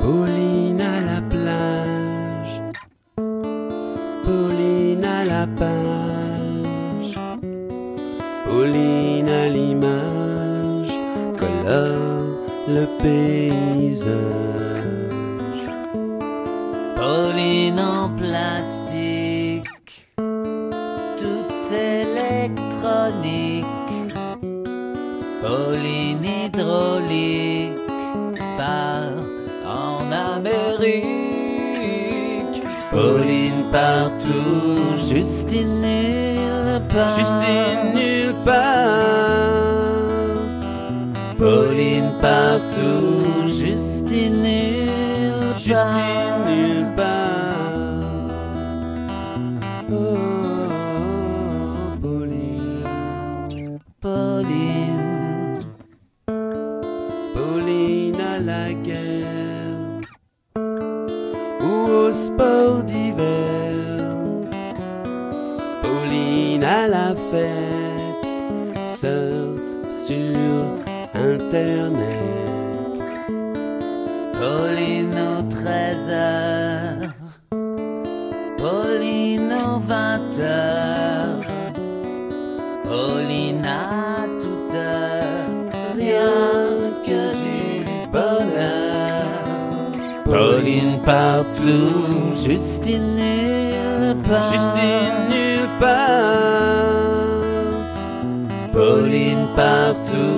Pauline à la plage, Pauline à la page, Pauline à l'image, le paysage. Pauline en plastique, tout électronique. Pauline hydraulique part en Amérique. Pauline partout, Justine nulle part. Justine nulle part, Partout, part. Justine nulle part. Oh, Pauline. Pauline, Pauline à la guerre ou au sport d'hiver. Pauline à la fête, sœur sur Internet. Trésor, Pauline au vingt heures, Pauline à toute heure, rien que du bonheur. Pauline partout, Justine nulle part. Justine nulle part. Pauline partout,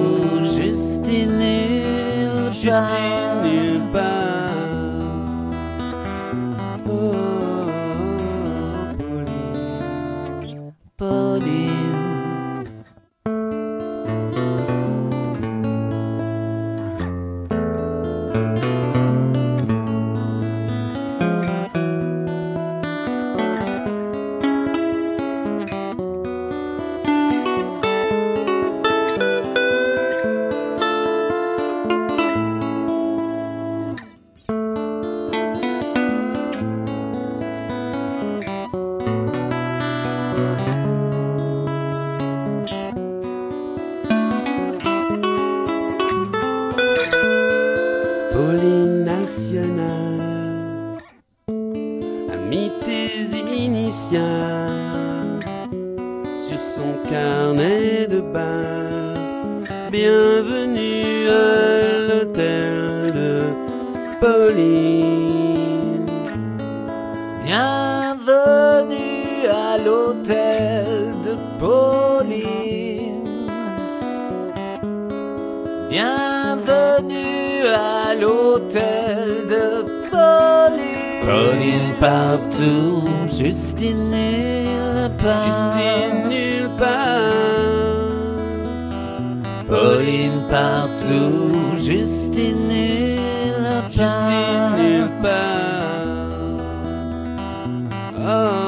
nulle part. Justine nulle part. Oh, Pauline. Pauline. Pauline nationale, a mis tes initiales sur son carnet de bal. Bienvenue à l'hôtel de Pauline. Bienvenue à l'hôtel de Pauline. Bienvenue à l'hôtel de Pauline. Pauline partout, Justine nulle part. Justine nulle part. Pauline partout, Justine nulle part. Justine nulle part. Oh,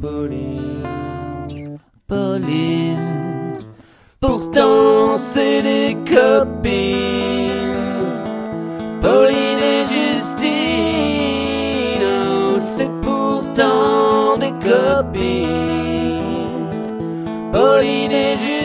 Pauline. Pauline. Pourtant, c'est des copines. c'est pourtant des copies. Pauline et Julie.